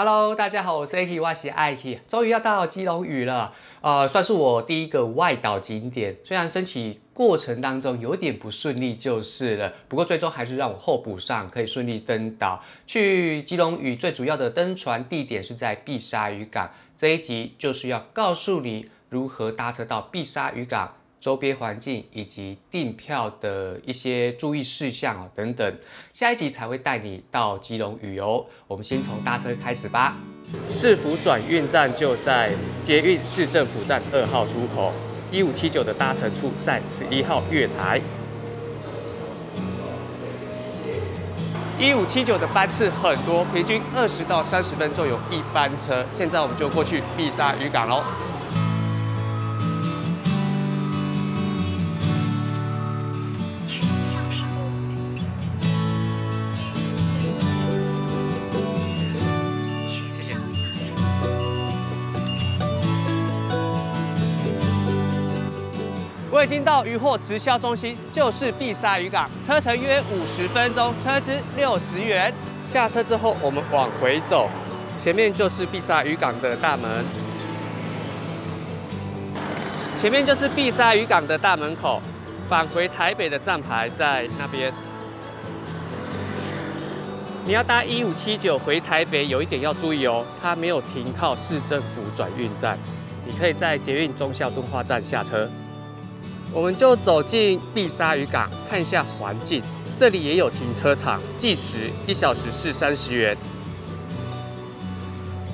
Hello，大家好，我是 AK 瓦西艾 K，终于要到基隆屿了，呃，算是我第一个外岛景点。虽然升起过程当中有点不顺利就是了，不过最终还是让我候补上，可以顺利登岛。去基隆屿最主要的登船地点是在碧沙渔港，这一集就是要告诉你如何搭车到碧沙渔港。周边环境以及订票的一些注意事项啊，等等，下一集才会带你到基隆旅游。我们先从搭车开始吧。市府转运站就在捷运市政府站二号出口，一五七九的搭乘处在十一号月台。一五七九的班次很多，平均二十到三十分钟有一班车。现在我们就过去碧沙渔港喽。我已经到渔货直销中心，就是碧沙渔港，车程约五十分钟，车资六十元。下车之后，我们往回走，前面就是碧沙渔港的大门。前面就是碧沙渔港的大门口，返回台北的站牌在那边。你要搭一五七九回台北，有一点要注意哦，它没有停靠市政府转运站，你可以在捷运忠孝敦化站下车。我们就走进碧沙渔港，看一下环境。这里也有停车场，计时一小时是三十元。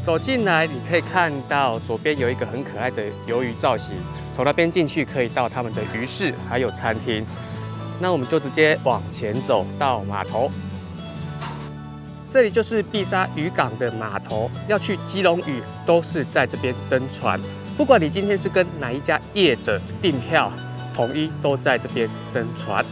走进来，你可以看到左边有一个很可爱的鱿鱼造型。从那边进去可以到他们的鱼市，还有餐厅。那我们就直接往前走到码头。这里就是碧沙渔港的码头，要去基隆屿都是在这边登船。不管你今天是跟哪一家业者订票。统一都在这边登船。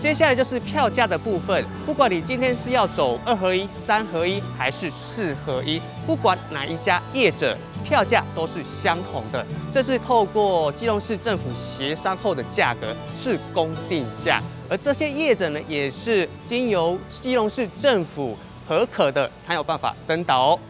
接下来就是票价的部分，不管你今天是要走二合一、三合一还是四合一，不管哪一家业者。票价都是相同的，这是透过基隆市政府协商后的价格，是公定价。而这些业者呢，也是经由基隆市政府核可的，才有办法登岛哦。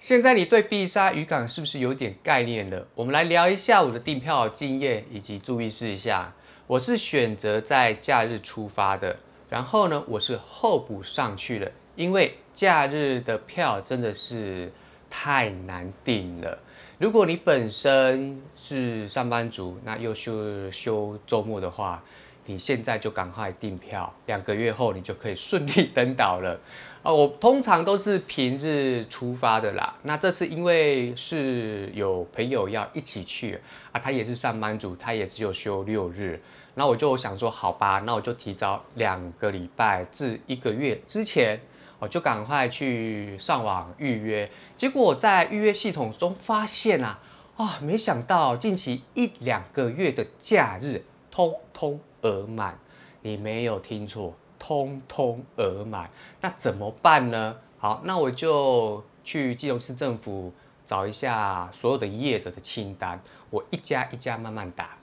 现在你对碧沙渔港是不是有点概念了？我们来聊一下我的订票经验以及注意事项。我是选择在假日出发的，然后呢，我是候补上去了，因为假日的票真的是太难订了。如果你本身是上班族，那又休休周末的话，你现在就赶快订票，两个月后你就可以顺利登岛了。啊，我通常都是平日出发的啦。那这次因为是有朋友要一起去啊，他也是上班族，他也只有休六日。那我就想说，好吧，那我就提早两个礼拜至一个月之前。我就赶快去上网预约，结果我在预约系统中发现啊，啊，没想到近期一两个月的假日通通额满，你没有听错，通通额满，那怎么办呢？好，那我就去基隆市政府找一下所有的业者的清单，我一家一家慢慢打，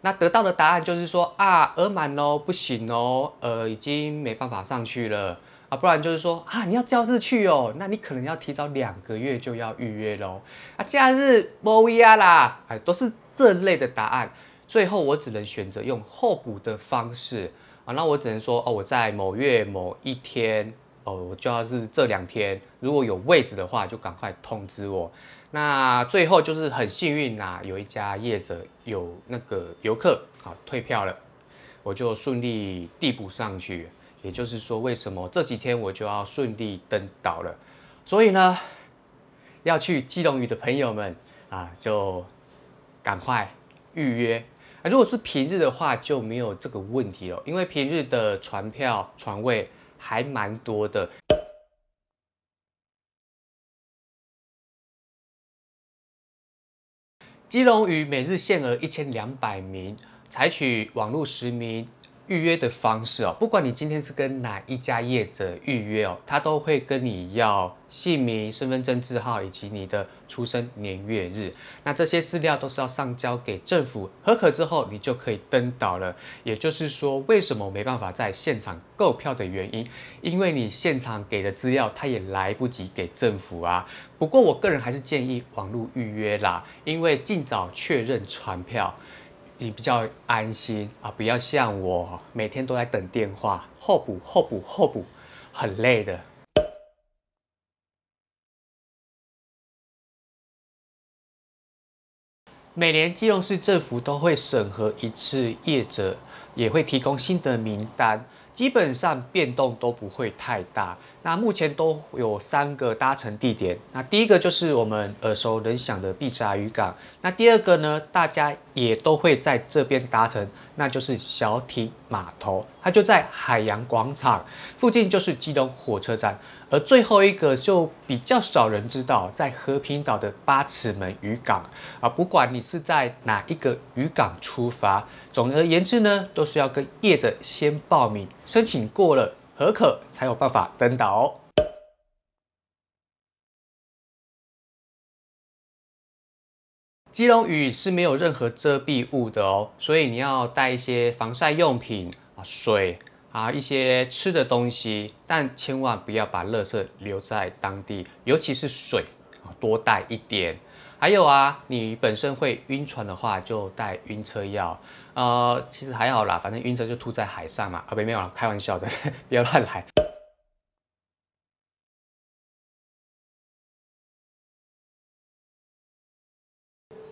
那得到的答案就是说啊，额满喽，不行哦，呃，已经没办法上去了。啊，不然就是说啊，你要假日去哦，那你可能要提早两个月就要预约喽。啊，假日不呀啦，哎，都是这类的答案。最后我只能选择用候补的方式啊，那我只能说哦，我在某月某一天哦，我就要是这两天，如果有位置的话，就赶快通知我。那最后就是很幸运呐，有一家业者有那个游客好退票了，我就顺利递补上去。也就是说，为什么这几天我就要顺利登岛了？所以呢，要去基隆屿的朋友们啊，就赶快预约。如果是平日的话，就没有这个问题了，因为平日的船票、船位还蛮多的。基隆屿每日限额一千两百名，采取网络实名。预约的方式哦，不管你今天是跟哪一家业者预约哦，他都会跟你要姓名、身份证字号以及你的出生年月日。那这些资料都是要上交给政府核可之后，你就可以登岛了。也就是说，为什么没办法在现场购票的原因，因为你现场给的资料，他也来不及给政府啊。不过我个人还是建议网络预约啦，因为尽早确认传票。你比较安心啊，不要像我每天都在等电话，候补候补候补，很累的。每年基隆市政府都会审核一次业者，也会提供新的名单。基本上变动都不会太大。那目前都有三个搭乘地点。那第一个就是我们耳熟能详的碧沙渔港。那第二个呢，大家也都会在这边搭乘，那就是小艇码头，它就在海洋广场附近，就是基隆火车站。而最后一个就比较少人知道，在和平岛的八尺门渔港啊，不管你是在哪一个渔港出发，总而言之呢，都是要跟业者先报名，申请过了合可，才有办法登岛。基隆屿是没有任何遮蔽物的哦，所以你要带一些防晒用品啊，水。啊，一些吃的东西，但千万不要把垃圾留在当地，尤其是水，多带一点。还有啊，你本身会晕船的话，就带晕车药。呃，其实还好啦，反正晕车就吐在海上嘛。啊，没有了，开玩笑的，不要乱来。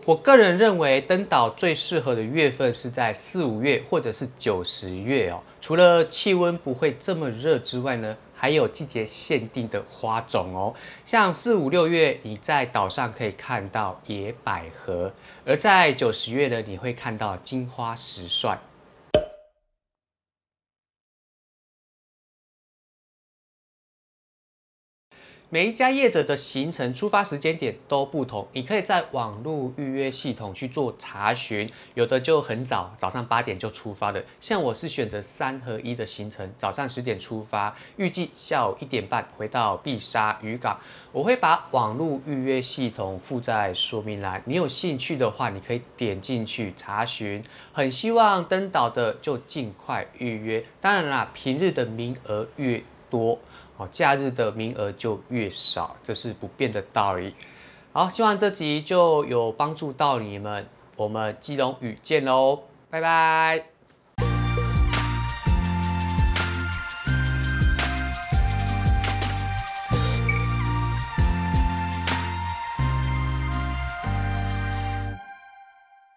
我个人认为登岛最适合的月份是在四五月或者是九十月哦。除了气温不会这么热之外呢，还有季节限定的花种哦。像四五六月，你在岛上可以看到野百合；而在九十月呢，你会看到金花石蒜。每一家业者的行程出发时间点都不同，你可以在网络预约系统去做查询，有的就很早，早上八点就出发的。像我是选择三合一的行程，早上十点出发，预计下午一点半回到碧沙渔港。我会把网络预约系统附在说明栏，你有兴趣的话，你可以点进去查询。很希望登岛的就尽快预约，当然啦，平日的名额越多。好，假日的名额就越少，这是不变的道理。好，希望这集就有帮助到你们，我们基隆雨见喽，拜拜。